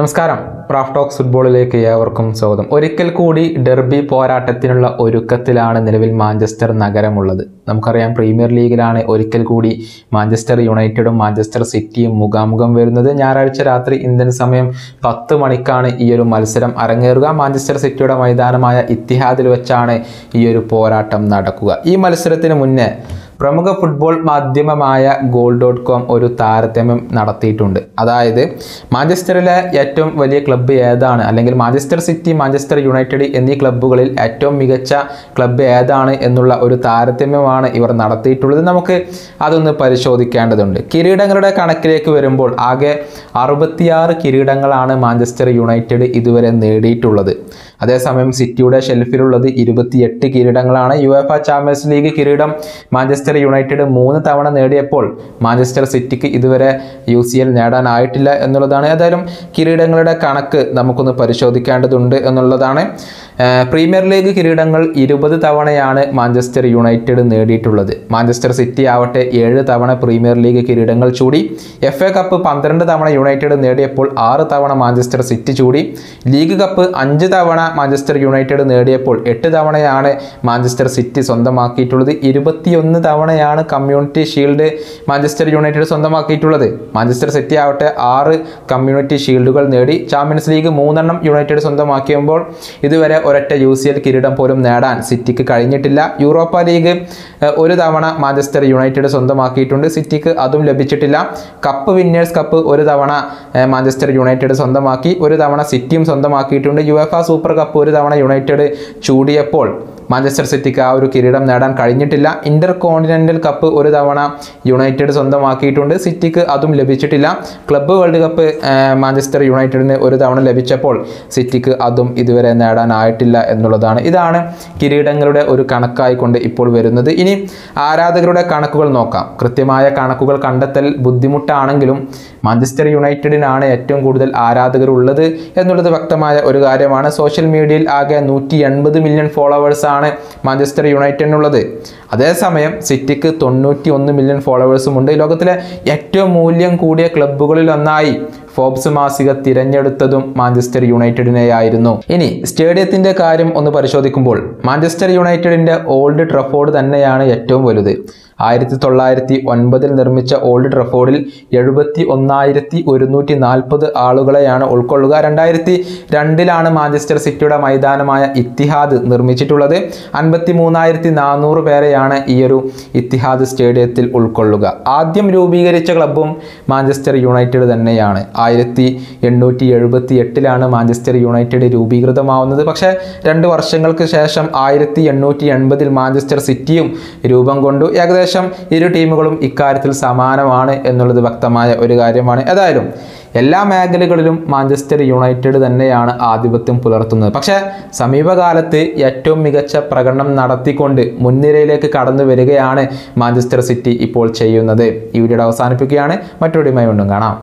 നമസ്കാരം. Craft talks ഫുട്ബോളിലേക്ക് ഏവർക്കും സ്വാഗതം. ഒരിക്കൽ കൂടി ഡെർബി പോരാട്ടത്തിനുള്ള ഒരുക്കത്തിലാണ് നിലവിൽ മാഞ്ചസ്റ്റർ നഗരമുള്ളത്. നമുക്കറിയാം പ്രീമിയർ ലീഗിലാണ് ഒരിക്കൽ കൂടി മാഞ്ചസ്റ്റർ യുണൈറ്റഡും മാഞ്ചസ്റ്റർ സിറ്റിയും മുഖാമുഖം വരുന്നത്. ഞായറാഴ്ച രാത്രി ഇന്ത്യൻ സമയം പത്ത് മണിക്കാണ് ഈ ഒരു മത്സരം അരങ്ങേറുക. മാഞ്ചസ്റ്റർ സിറ്റിയുടെ മൈതാനമായ ഇത്തിഹാദിൽ വെച്ചാണ് ഈ ഒരു പോരാട്ടം നടക്കുക. ഈ മത്സരത്തിന് മുന്നേ പ്രമുഖ ഫുട്ബോൾ മാധ്യമമായ ഗോൾ ഡോട്ട് കോം ഒരു താരതമ്യം നടത്തിയിട്ടുണ്ട്. അതായത് മാഞ്ചസ്റ്ററിലെ ഏറ്റവും വലിയ ക്ലബ്ബ് ഏതാണ്? അല്ലെങ്കിൽ മാഞ്ചസ്റ്റർ സിറ്റി മാഞ്ചസ്റ്റർ യുണൈറ്റഡ് എന്നീ ക്ലബ്ബുകളിൽ ഏറ്റവും മികച്ച ക്ലബ്ബ് ഏതാണ് എന്നുള്ള ഒരു താരതമ്യമാണ് ഇവർ നടത്തിയിട്ടുള്ളത്. നമുക്ക് അതൊന്ന് പരിശോധിക്കേണ്ടതുണ്ട്. കിരീടങ്ങളുടെ കണക്കിലേക്ക് വരുമ്പോൾ ആകെ അറുപത്തിയാറ് കിരീടങ്ങളാണ് മാഞ്ചസ്റ്റർ യുണൈറ്റഡ് ഇതുവരെ നേടിയിട്ടുള്ളത്. അതേസമയം സിറ്റിയുടെ ഷെൽഫിലുള്ളത് ഇരുപത്തിയെട്ട് കിരീടങ്ങളാണ്. യു എഫ് ചാമ്പ്യൻസ് ലീഗ് കിരീടം മാഞ്ചസ്റ്റർ യുണൈറ്റഡ് മൂന്ന് തവണ നേടിയപ്പോൾ മാഞ്ചസ്റ്റർ സിറ്റിക്ക് ഇതുവരെ യു സി എൽ നേടാനായിട്ടില്ല എന്നുള്ളതാണ്. ഏതായാലും കിരീടങ്ങളുടെ കണക്ക് നമുക്കൊന്ന് പരിശോധിക്കേണ്ടതുണ്ട് എന്നുള്ളതാണ്. പ്രീമിയർ ലീഗ് കിരീടങ്ങൾ ഇരുപത് തവണയാണ് മാഞ്ചസ്റ്റർ യുണൈറ്റഡ് നേടിയിട്ടുള്ളത്. മാഞ്ചസ്റ്റർ സിറ്റി ആവട്ടെ ഏഴ് തവണ പ്രീമിയർ ലീഗ് കിരീടങ്ങൾ ചൂടി. എഫ് എ കപ്പ് പന്ത്രണ്ട് തവണ യുണൈറ്റഡ് നേടിയപ്പോൾ ആറ് തവണ മാഞ്ചസ്റ്റർ സിറ്റി ചൂടി. ലീഗ് കപ്പ് അഞ്ച് തവണ മാഞ്ചസ്റ്റർ യുണൈറ്റഡ് നേടിയപ്പോൾ എട്ട് തവണയാണ് മാഞ്ചസ്റ്റർ സിറ്റി സ്വന്തമാക്കിയിട്ടുള്ളത്. ഇരുപത്തിയൊന്ന് തവണയാണ് കമ്മ്യൂണിറ്റി ഷീൽഡ് മാഞ്ചസ്റ്റർ യുണൈറ്റഡ് സ്വന്തമാക്കിയിട്ടുള്ളത്. മാഞ്ചസ്റ്റർ സിറ്റി ആവട്ടെ ആറ് കമ്മ്യൂണിറ്റി ഷീൽഡുകൾ നേടി. ചാമ്പ്യൻസ് ലീഗ് മൂന്നെണ്ണം യുണൈറ്റഡ് സ്വന്തമാക്കിയപ്പോൾ ഇതുവരെ ഒരൊറ്റ യു സി എൽ കിരീടം പോലും നേടാൻ സിറ്റിക്ക് കഴിഞ്ഞിട്ടില്ല. യൂറോപ്പ ലീഗ് ഒരു തവണ മാഞ്ചസ്റ്റർ യുണൈറ്റഡ് സ്വന്തമാക്കിയിട്ടുണ്ട് സിറ്റിക്ക് അതും ലഭിച്ചിട്ടില്ല. കപ്പ് വിന്നേഴ്സ് കപ്പ് ഒരു തവണ മാഞ്ചസ്റ്റർ യുണൈറ്റഡ് സ്വന്തമാക്കി ഒരു തവണ സിറ്റിയും സ്വന്തമാക്കിയിട്ടുണ്ട്. യു സൂപ്പർ കപ്പ് ഒരു തവണ യുണൈറ്റഡ് ചൂടിയപ്പോൾ മാഞ്ചസ്റ്റർ സിറ്റിക്ക് ആ ഒരു കിരീടം നേടാൻ കഴിഞ്ഞിട്ടില്ല. ഇന്റർ കോണ്ടിനെന്റൽ കപ്പ് ഒരു തവണ യുണൈറ്റഡ് സ്വന്തമാക്കിയിട്ടുണ്ട്. സിറ്റിക്ക് അതും ലഭിച്ചിട്ടില്ല. ക്ലബ്ബ് വേൾഡ് കപ്പ് മാഞ്ചസ്റ്റർ യുണൈറ്റഡിന് ഒരു തവണ ലഭിച്ചപ്പോൾ സിറ്റിക്ക് അതും ഇതുവരെ നേടാനായിട്ടില്ല എന്നുള്ളതാണ്. ഇതാണ് കിരീടങ്ങളുടെ ഒരു കണക്കായിക്കൊണ്ട് ഇപ്പോൾ വരുന്നത്. ഇനി ആരാധകരുടെ കണക്കുകൾ നോക്കാം. കൃത്യമായ കണക്കുകൾ കണ്ടെത്തൽ ബുദ്ധിമുട്ടാണെങ്കിലും മാഞ്ചസ്റ്റർ യുണൈറ്റഡിനാണ് ഏറ്റവും കൂടുതൽ ആരാധകർ ഉള്ളത് എന്നുള്ളത് വ്യക്തമായ ഒരു കാര്യമാണ്. സോഷ്യൽ മീഡിയയിൽ ആകെ നൂറ്റി മില്യൺ ഫോളോവേഴ്സ് ആണ് മാഞ്ചസ്റ്റർ യുണൈറ്റഡിനുള്ളത് അതേസമയം സിറ്റിക്ക് തൊണ്ണൂറ്റി ഒന്ന് മില്യൺ ഫോളോവേഴ്സും ഉണ്ട്. ലോകത്തിലെ ഏറ്റവും മൂല്യം കൂടിയ ക്ലബ്ബുകളിൽ ഒന്നായി ഫോബ്സ് മാസിക തിരഞ്ഞെടുത്തതും മാഞ്ചസ്റ്റർ യുണൈറ്റഡിനെയായിരുന്നു. ഇനി സ്റ്റേഡിയത്തിന്റെ കാര്യം ഒന്ന് പരിശോധിക്കുമ്പോൾ മാഞ്ചസ്റ്റർ യുണൈറ്റഡിന്റെ ഓൾഡ് ട്രഫോർഡ് തന്നെയാണ് ഏറ്റവും വലുത്. ആയിരത്തി തൊള്ളായിരത്തി ഒൻപതിൽ നിർമ്മിച്ച ഓൾഡ് ട്രഫോർഡിൽ എഴുപത്തി ഒന്നായിരത്തി ഒരുന്നൂറ്റി നാൽപ്പത് ആളുകളെയാണ് ഉൾക്കൊള്ളുക. രണ്ടായിരത്തി രണ്ടിലാണ് മാഞ്ചസ്റ്റർ സിറ്റിയുടെ മൈതാനമായ ഇത്തിഹാദ് നിർമ്മിച്ചിട്ടുള്ളത്. അൻപത്തി മൂന്നായിരത്തി നാനൂറ് പേരെയാണ് ഈയൊരു ഇത്തിഹാദ് സ്റ്റേഡിയത്തിൽ ഉൾക്കൊള്ളുക. ആദ്യം രൂപീകരിച്ച ക്ലബ്ബും മാഞ്ചസ്റ്റർ യുണൈറ്റഡ് തന്നെയാണ്. ആയിരത്തി എണ്ണൂറ്റി എഴുപത്തി എട്ടിലാണ് മാഞ്ചസ്റ്റർ യുണൈറ്റഡ് രൂപീകൃതമാവുന്നത്. പക്ഷേ രണ്ട് വർഷങ്ങൾക്ക് ശേഷം ആയിരത്തി എണ്ണൂറ്റി എൺപതിൽ മാഞ്ചസ്റ്റർ സിറ്റിയും രൂപം കൊണ്ടു. ഏകദേശം ഇരു ടീമുകളും ഇക്കാര്യത്തിൽ സമാനമാണ് എന്നുള്ളത് വ്യക്തമായ ഒരു കാര്യമാണ്. ഏതായാലും എല്ലാ മേഖലകളിലും മാഞ്ചസ്റ്റർ യുണൈറ്റഡ് തന്നെയാണ് ആധിപത്യം പുലർത്തുന്നത്. പക്ഷേ സമീപകാലത്ത് ഏറ്റവും മികച്ച പ്രകടനം നടത്തിക്കൊണ്ട് മുൻനിരയിലേക്ക് കടന്നു വരികയാണ് മാഞ്ചസ്റ്റർ സിറ്റി ഇപ്പോൾ ചെയ്യുന്നത്. ഈ വീഡിയോ അവസാനിപ്പിക്കുകയാണ്. മറ്റൊരു വീണ്ടും കാണാം.